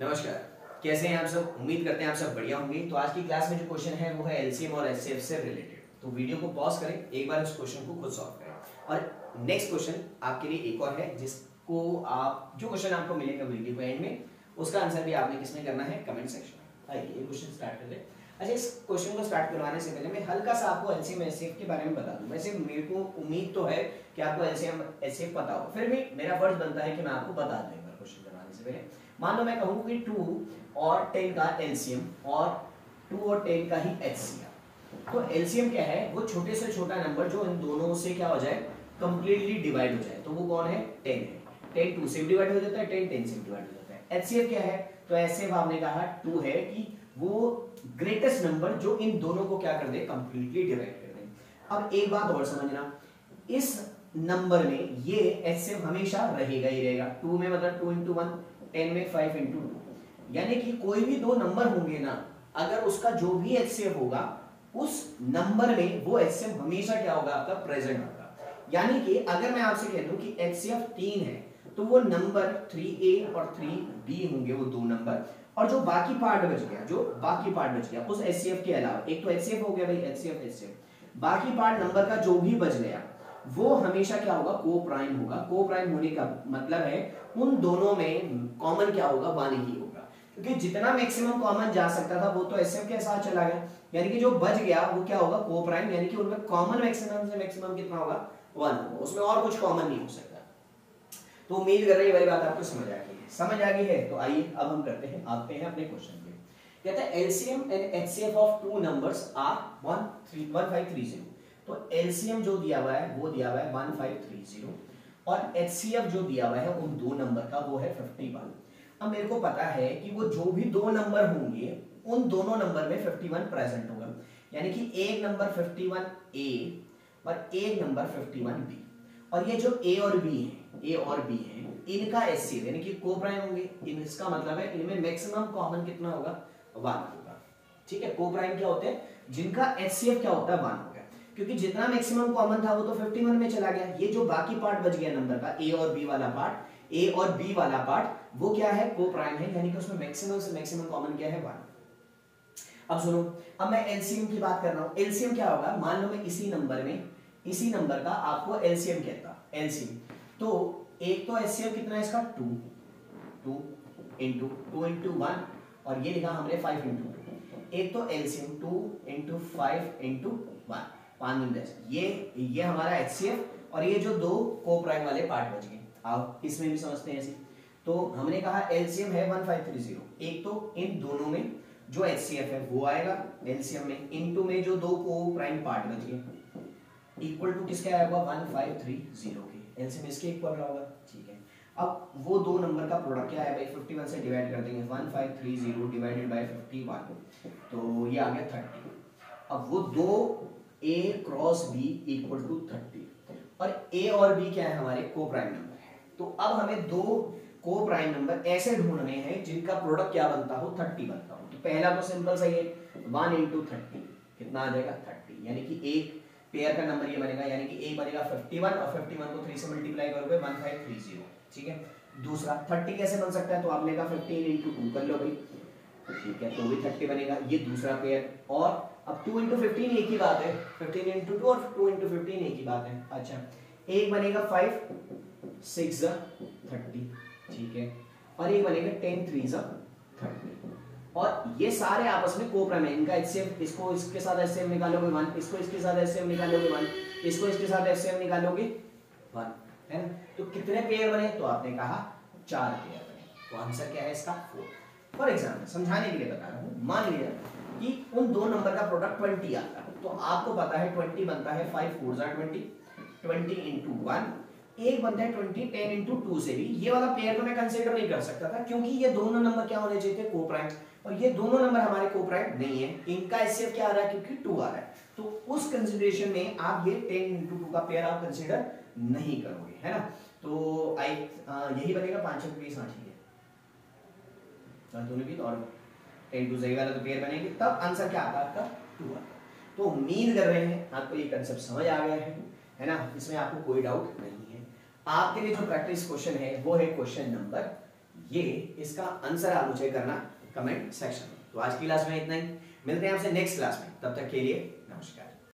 नमस्कार। कैसे हैं आप सब? उम्मीद करते हैं आप सब बढ़िया होंगे। तो आज की क्लास में जो क्वेश्चन है, वो है एलसीएम और एचसीएफ से रिलेटेड तो वीडियो को पॉज करें, एक बार उस क्वेश्चन को खुद सॉल्व करें। और नेक्स्ट क्वेश्चन आपके लिए एक और है, जिसको आप, जो क्वेश्चन आपको मिलेगा वीडियो को एंड में, उसका आंसर भी आपने किसमें करना है? कमेंट सेक्शन में। आइए, ये क्वेश्चन स्टार्ट कर लें। अच्छा इस क्वेश्चन को स्टार्ट करवाने से पहले मैं हल्का सा आपको एलसीएम एचसीएफ के बारे में बता दूँ। वैसे मेरे को उम्मीद तो है कि आपको एलसीएम एचसीएफ पता हो। फिर भी मेरा फ़र्ज़ बनता है कि मैं आपको बता दूँ एक बार क्वेश्चन करवाने से पहले मान लो मैं कहूँ कि टू और टेन का एलसीएम और टू और टेन का ही एचसीएफ तो एलसीएम क्या है? वो छोटे से छोटा नंबर जो इन दोनों से क्या हो जाए? कंप्लीटली डिवाइड हो जाए। तो वो कौन है? टेन है। टेन टू से डिवाइड हो जाता है टेन टेन से डिवाइड हो जाता है। एचसीएफ क्या है? तो एचसीएफ आपने कहा टू है कि वो ग्रेटेस्ट नंबर जो इन दोनों को क्या कर दे? कंप्लीटली डिवाइड कर दे। अब एक बात और समझना। इस नंबर में ये एचसीएफ हमेशा रहेगा ही रहेगा। टू में मतलब टू इंटू वन टेन में फाइव इंटू टू यानी कि कोई भी दो नंबर होंगे ना, अगर उसका जो भी एचसीएफ होगा, उस नंबर में वो एचसीएफ हमेशा क्या होगा, आपका प्रेजेंट होगा। यानी कि अगर मैं आपसे कह दूँ कि एचसीएफ तीन है तो वो नंबर थ्री ए और थ्री बी होंगे वो दो नंबर और जो बाकी पार्ट बच गया, जो बाकी पार्ट बच गया, उस एचसीएफ के अलावा, एक तो एचसीएफ हो गया भाई एचसीएफ एचसीएफ बाकी पार्ट नंबर का जो भी बच गया वो हमेशा क्या होगा? को प्राइम होगा। को प्राइम होने का मतलब है, उन दोनों में कॉमन क्या होगा? वन ही होगा। क्योंकि जितना मैक्सिमम कॉमन जा सकता था, वो तो एसएफ के साथ चला गया। यानी कि जो बच गया, वो क्या होगा? को प्राइम यानी कि उनमें कॉमन मैक्सिमम से मैक्सिमम कितना होगा? वन होगा। उसमें और कुछ कॉमन नहीं हो सकता। तो उम्मीद कर रही वाली बात आपको समझ आ गई है। समझ आ गई है? तो आइए, अब हम करते हैं, आते हैं अपने क्वेश्चन पे। कहते हैं LCM and HCF of two numbers are 1530 तो एलसीएम जो दिया हुआ है, वो दिया हुआ है 1530 और एचसीएफ जो दिया हुआ है उन दो नंबर का, वो है 51 अब मेरे को पता है कि वो जो भी दो नंबर होंगे, उन दोनों नंबर में 51 प्रेजेंट होगा। यानी कि एक नंबर 51 ए और एक नंबर 51 बी और ये जो ए और बी है ए और बी है, इनका एस यानी कि को प्राइम होंगे इसका मतलब है इनमें मैक्सिमम कॉमन कितना होगा? वन होगा। ठीक है को प्राइम क्या होते हैं? जिनका एच क्या होता है? वन क्योंकि जितना मैक्सिमम कॉमन था वो तो 51 में चला गया। ये जो बाकी पार्ट बच गया नंबर का ए और बी वाला पार्ट ए और बी वाला पार्ट वो क्या है? को प्राइम है, यानी कि उसमें मैक्सिमम से मैक्सिमम कॉमन क्या है? वन अब सुनो, अब मैं एलसीएम की बात कर रहा हूँ। एलसीएम क्या होगा? मान लो मैं इसी नंबर में, इसी नंबर का आपको एलसीएम कहता एलसीएम तो एक तो एस कितना है इसका? Two two into two into one और ये लिखा हमने फाइव इंटू एक तो LCM two into five into one पाँच दस ये ये हमारा एच और ये जो दो को प्राइम वाले पार्ट बच गए। आप इसमें भी समझते हैं ऐसे। तो हमने कहा एलसीएम है वन फाइव थ्री ज़ीरो एक तो इन दोनों में जो एच है, वो आएगा एलसीएम में। इन टू में जो दो को प्राइम पार्ट बच गए। इक्वल टू किसके आएगा वन फाइव थ्री ज़ीरो के। एलसीएम इसके इक्वल रहा होगा। ठीक है। अब वो दो नंबर का प्रोडक्ट क्या है भाई? 51 से डिवाइड कर देंगे। 1530 डिवाइडेड बाय 51 तो ये आ गया 30 अब वो दो a cross b equal to 30 और a और b क्या है? हमारे को प्राइम नंबर है। तो अब हमें दो को प्राइम नंबर ऐसे ढूँढने हैं जिनका प्रोडक्ट क्या बनता हो? 30 बनता हो। तो पहला तो सिंपल सही है 1 इंटू थर्टी कितना आ जाएगा? 30 यानी कि एक पेयर का नंबर ये बनेगा। यानी कि एक बनेगा 51 और 51 को 3 से मल्टीप्लाई करोगे 1530 ठीक है? दूसरा 30 कैसे बन सकता है? तो आपने कहा 15 इंटू टू कर लो भाई। ठीक है? तो भी 30 बनेगा। ये दूसरा पेयर और अब 2 इंटू फिफ्टीन एक ही बात है। 15 इंटू टू और 2 इंटू फिफ्टीन एक ही बात है। अच्छा एक बनेगा 5 सिक्स थर्टी ठीक है? और एक बनेगा 10 थ्री थर्टी और ये सारे आपस में कोप्राइम है। इनका एचसीएफ इसको इसके साथ एचसीएफ निकालोगे वन इसको इसके साथ एचसीएफ निकालोगे वन इसको इसके साथ एचसीएफ निकालोगे वन है ना? तो कितने पेयर बने? तो आपने कहा चार पेयर बने। तो आंसर क्या है इसका? फोर फॉर एग्ज़ाम्पल समझाने के लिए बता रहा हूँ। मान लिया। उन दो नंबर का प्रोडक्ट ट्वेंटी आता है। तो आपको पता है ट्वेंटी बनता है फाइव फोर जार ट्वेंटी ट्वेंटी इंटू वन एक बनता है ट्वेंटी टेन इंटू टू से भी। ये वाला पेयर तो मैं कंसिडर नहीं कर सकता था, क्योंकि ये दोनों नंबर क्या होने चाहिए को प्राइम और ये दोनों नंबर हमारे कोप्राइट नहीं है। इनका एचसीएफ क्या आ रहा है? क्योंकि टू आ रहा है। तो उस कंसिडरेशन में आप ये टेन इंटू टू का पेयर आप कंसिडर नहीं करोगे, है ना? तो आई यही बनेगा पाँच बीस हाँ ठीक है, दोनों भी और टेन टू सही वाला तो पेयर बनेंगे। तब आंसर क्या आता आपका? टू आता तो उम्मीद कर रहे हैं, आपको ये कंसेप्ट समझ आ गया है है ना? इसमें आपको कोई डाउट नहीं है। आपके लिए जो प्रैक्टिस क्वेश्चन है, वो है क्वेश्चन नंबर ये। इसका आंसर आप मुझे करना कमेंट सेक्शन में। तो आज की क्लास में इतना ही। मिलते हैं आपसे नेक्स्ट क्लास में। तब तक के लिए नमस्कार।